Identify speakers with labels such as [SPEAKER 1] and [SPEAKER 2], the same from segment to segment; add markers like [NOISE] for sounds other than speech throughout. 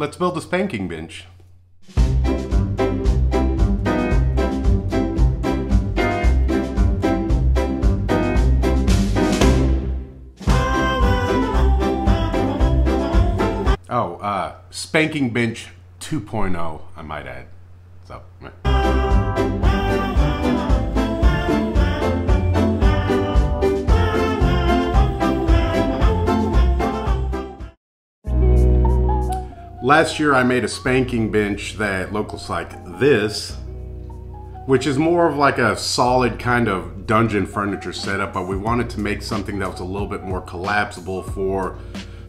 [SPEAKER 1] Let's build a spanking bench. Oh, uh, spanking bench 2.0, I might add. So, Last year I made a spanking bench that looks like this, which is more of like a solid kind of dungeon furniture setup, but we wanted to make something that was a little bit more collapsible for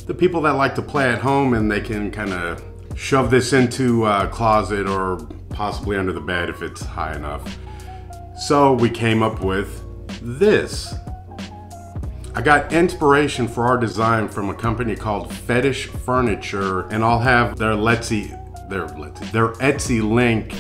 [SPEAKER 1] the people that like to play at home and they can kind of shove this into a closet or possibly under the bed if it's high enough. So we came up with this. I got inspiration for our design from a company called Fetish Furniture, and I'll have their Etsy, their their Etsy link,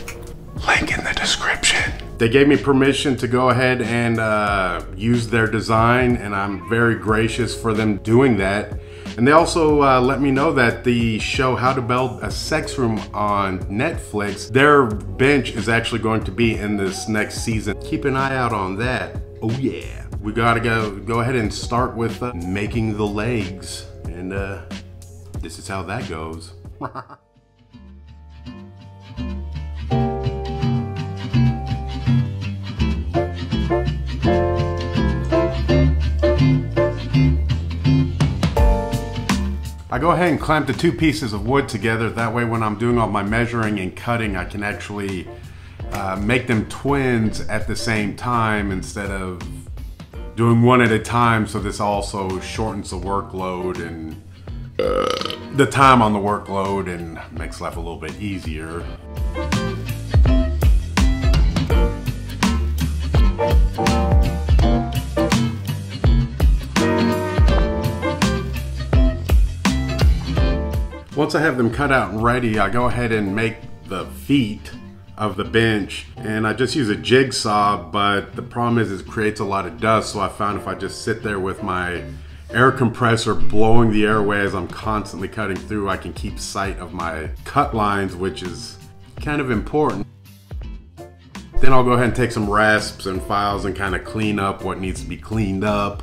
[SPEAKER 1] link in the description. They gave me permission to go ahead and uh, use their design, and I'm very gracious for them doing that. And they also uh, let me know that the show How to Build a Sex Room on Netflix, their bench is actually going to be in this next season. Keep an eye out on that. Oh yeah we gotta go go ahead and start with uh, making the legs. And uh, this is how that goes. I go ahead and clamp the two pieces of wood together. That way when I'm doing all my measuring and cutting I can actually uh, make them twins at the same time instead of doing one at a time so this also shortens the workload and uh, the time on the workload and makes life a little bit easier. Once I have them cut out and ready, I go ahead and make the feet of the bench. And I just use a jigsaw but the problem is it creates a lot of dust. So I found if I just sit there with my air compressor blowing the airway as I'm constantly cutting through. I can keep sight of my cut lines which is kind of important. Then I'll go ahead and take some rasps and files and kind of clean up what needs to be cleaned up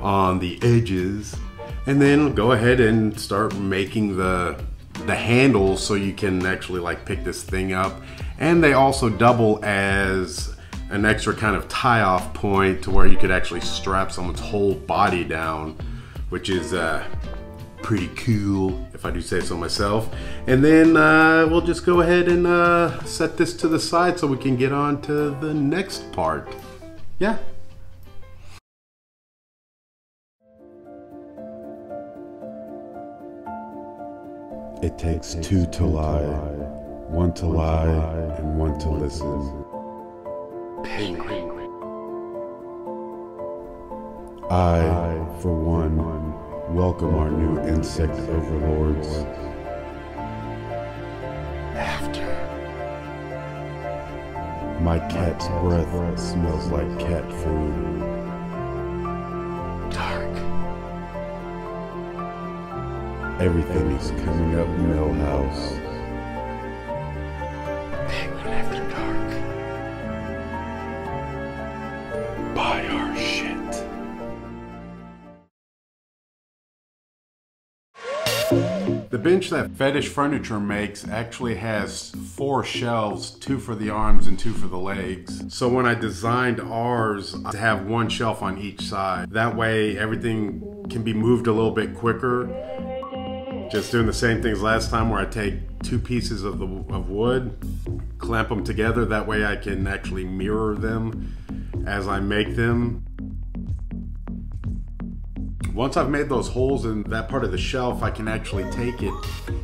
[SPEAKER 1] on the edges. And then go ahead and start making the the handles so you can actually like pick this thing up and they also double as an extra kind of tie off point to where you could actually strap someone's whole body down, which is uh, pretty cool if I do say so myself. And then uh, we'll just go ahead and uh, set this to the side so we can get on to the next part. Yeah.
[SPEAKER 2] It takes two to lie one to lie and one to listen. Penguin. I, for one, welcome our new insect overlords. After. My cat's breath smells like cat food. Dark. Everything is coming up Milhouse.
[SPEAKER 1] The bench that Fetish Furniture makes actually has four shelves, two for the arms and two for the legs. So when I designed ours to have one shelf on each side, that way everything can be moved a little bit quicker. Just doing the same things last time where I take two pieces of, the, of wood, clamp them together, that way I can actually mirror them as I make them once I've made those holes in that part of the shelf, I can actually take it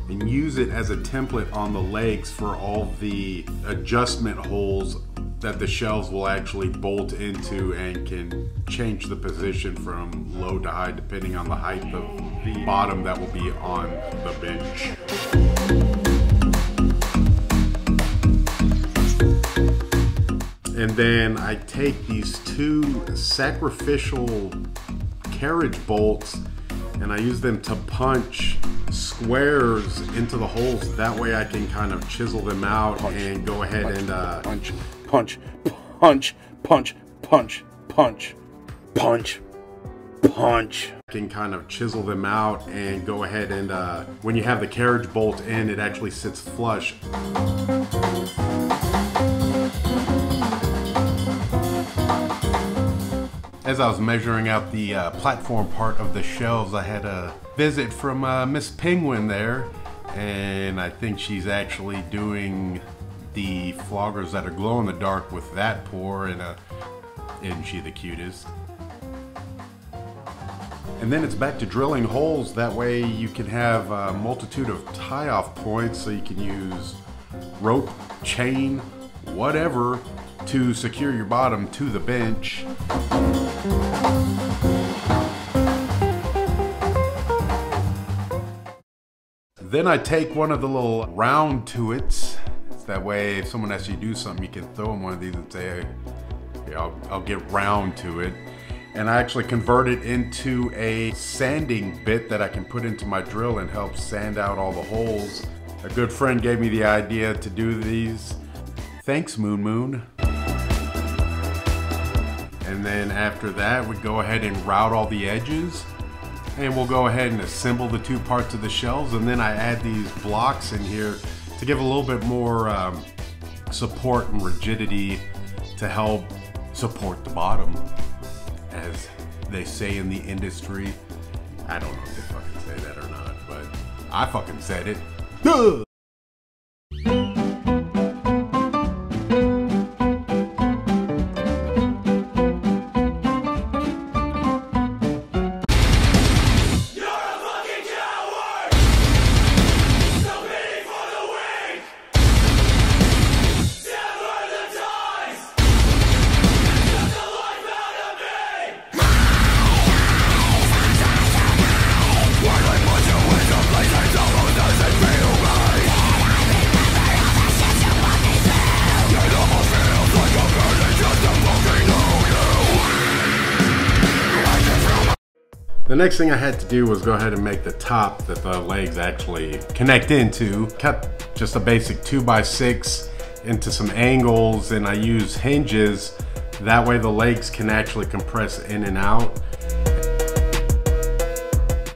[SPEAKER 1] and use it as a template on the legs for all the adjustment holes that the shelves will actually bolt into and can change the position from low to high depending on the height of the bottom that will be on the bench. And then I take these two sacrificial carriage bolts and I use them to punch squares into the holes. That way I can kind of chisel them out
[SPEAKER 3] Punch.
[SPEAKER 1] and go ahead
[SPEAKER 3] Punch.
[SPEAKER 1] and uh,
[SPEAKER 3] punch, punch, punch, punch, punch, punch, punch, punch.
[SPEAKER 1] can kind of chisel them out and go ahead and uh, when you have the carriage bolt in, it actually sits flush. As I was measuring out the uh, platform part of the shelves, I had a visit from uh, Miss Penguin there, and I think she's actually doing the floggers that are glow in the dark with that pour, and uh, isn't she the cutest? And then it's back to drilling holes. That way you can have a multitude of tie-off points so you can use rope, chain, whatever to secure your bottom to the bench. Then I take one of the little round to it. That way if someone asks you to do something, you can throw them one of these and say, hey, I'll, I'll get round to it and I actually convert it into a sanding bit that I can put into my drill and help sand out all the holes. A good friend gave me the idea to do these. Thanks, Moon Moon. And then after that, we go ahead and route all the edges. And we'll go ahead and assemble the two parts of the shelves. And then I add these blocks in here to give a little bit more um, support and rigidity to help support the bottom as they say in the industry. I don't know if they fucking say that or not, but I fucking said it. Next thing I had to do was go ahead and make the top that the legs actually connect into. Cut just a basic 2x6 into some angles and I use hinges. That way the legs can actually compress in and out.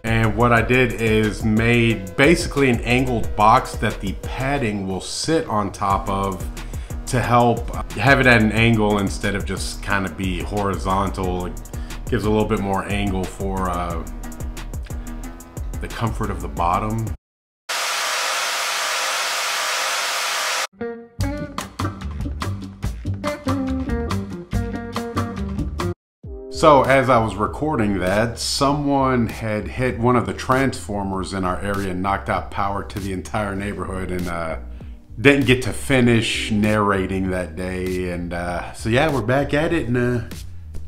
[SPEAKER 1] And what I did is made basically an angled box that the padding will sit on top of to help have it at an angle instead of just kind of be horizontal. Gives a little bit more angle for uh, the comfort of the bottom. So as I was recording that, someone had hit one of the transformers in our area and knocked out power to the entire neighborhood and uh, didn't get to finish narrating that day. And uh, so yeah, we're back at it and a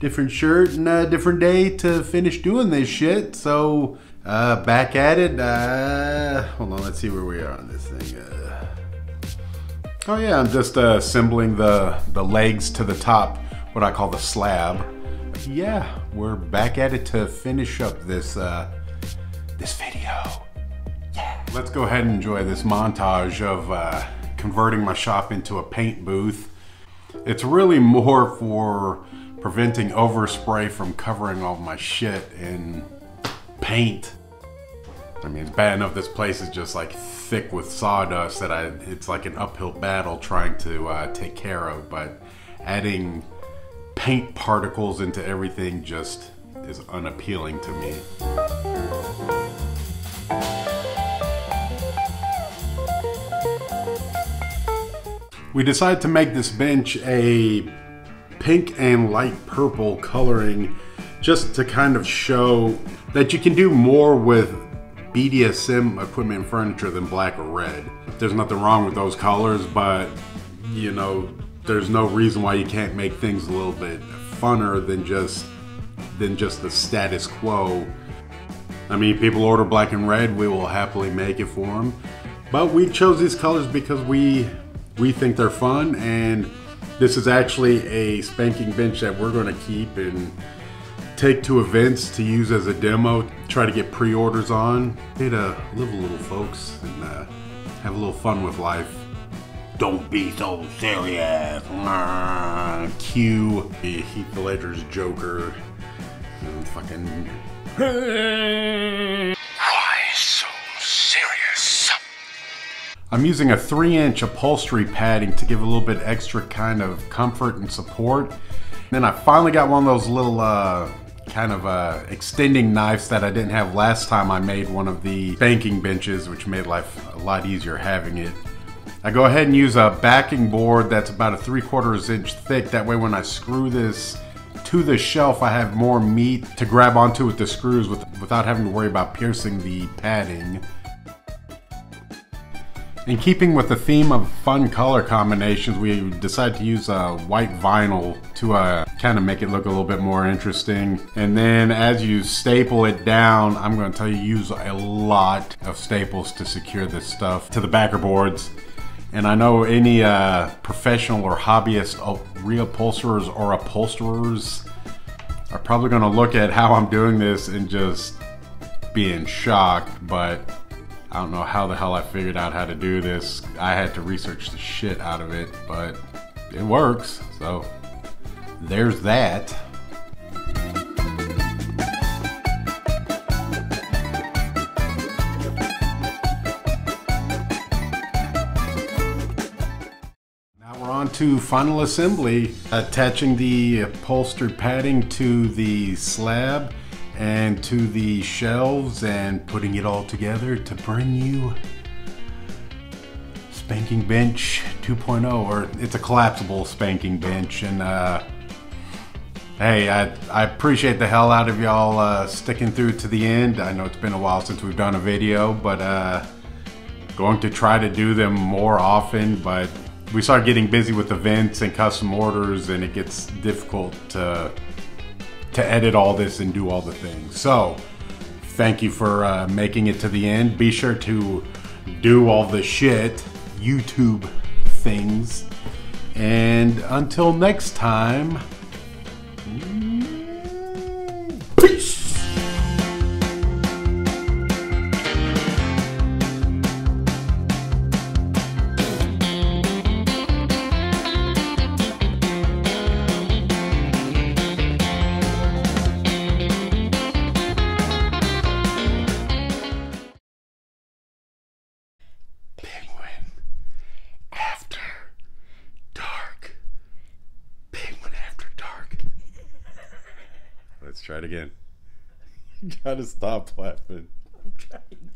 [SPEAKER 1] different shirt and a different day to finish doing this shit. So uh, back at it. Uh, hold on, let's see where we are on this thing. Uh, oh yeah, I'm just uh, assembling the, the legs to the top, what I call the slab yeah, we're back at it to finish up this uh, this video. Yeah. Let's go ahead and enjoy this montage of uh, converting my shop into a paint booth. It's really more for preventing overspray from covering all my shit in paint. I mean, it's bad enough this place is just like thick with sawdust that I it's like an uphill battle trying to uh, take care of, but adding paint particles into everything just is unappealing to me. We decided to make this bench a pink and light purple coloring just to kind of show that you can do more with BDSM equipment and furniture than black or red. There's nothing wrong with those colors, but you know, there's no reason why you can't make things a little bit funner than just than just the status quo. I mean, people order black and red, we will happily make it for them. But we chose these colors because we we think they're fun and this is actually a spanking bench that we're going to keep and take to events to use as a demo, try to get pre-orders on. Hey to live a little, folks, and uh, have a little fun with life. Don't be so serious. Cue Heath Ledger's Joker. And fucking. [LAUGHS] I'm using a three inch upholstery padding to give a little bit extra kind of comfort and support. then I finally got one of those little uh, kind of uh, extending knives that I didn't have last time I made one of the banking benches, which made life a lot easier having it. I go ahead and use a backing board that's about a three quarters inch thick. That way when I screw this to the shelf, I have more meat to grab onto with the screws with, without having to worry about piercing the padding. In keeping with the theme of fun color combinations, we decided to use uh, white vinyl to uh, kind of make it look a little bit more interesting. And then as you staple it down, I'm going to tell you use a lot of staples to secure this stuff to the backer boards. And I know any uh, professional or hobbyist reupholsterers or upholsterers are probably going to look at how I'm doing this and just be in shock, but I don't know how the hell I figured out how to do this. I had to research the shit out of it, but it works. So there's that. Now we're on to final assembly, attaching the upholstered padding to the slab and to the shelves and putting it all together to bring you Spanking Bench 2.0 or it's a collapsible spanking bench and uh, hey I, I appreciate the hell out of y'all uh, sticking through to the end. I know it's been a while since we've done a video but uh, going to try to do them more often but we start getting busy with events and custom orders and it gets difficult to to edit all this and do all the things. So, thank you for uh, making it to the end. Be sure to do all the shit, YouTube things. And until next time, peace. Let's try it again. [LAUGHS] You gotta stop laughing.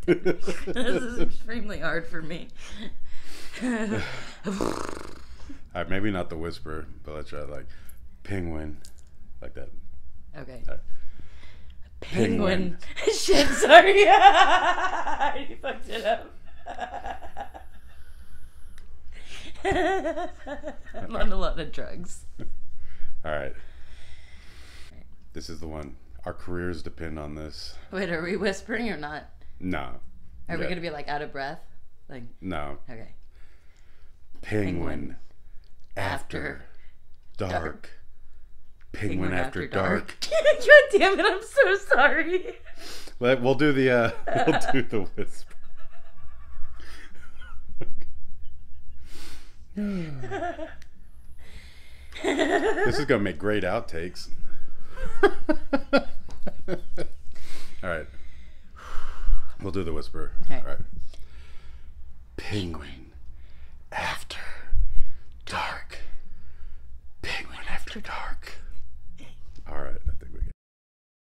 [SPEAKER 4] this is extremely hard for me. [SIGHS]
[SPEAKER 1] All right, maybe not the whisper, but let's try like penguin, like that.
[SPEAKER 4] Okay.
[SPEAKER 1] Right.
[SPEAKER 4] Penguin. [LAUGHS] Shit, sorry. [LAUGHS] you fucked it up. I'm on a lot of drugs.
[SPEAKER 1] All right. This is the one. Our careers depend on this.
[SPEAKER 4] Wait, are we whispering or not?
[SPEAKER 1] No.
[SPEAKER 4] Are we gonna be like out of breath? Like,
[SPEAKER 1] No.
[SPEAKER 4] okay.
[SPEAKER 1] Penguin,
[SPEAKER 4] After
[SPEAKER 1] dark.
[SPEAKER 4] dark.
[SPEAKER 1] Penguin, after, dark. [LAUGHS]
[SPEAKER 4] God damn it! I'm so sorry.
[SPEAKER 1] Let, we'll do the uh, [LAUGHS] we'll do the whisper. [LAUGHS] this is gonna make great outtakes. [LAUGHS] All right, we'll do the whisper.
[SPEAKER 4] Okay.
[SPEAKER 1] All right. Penguin after dark. Penguin after dark. All right,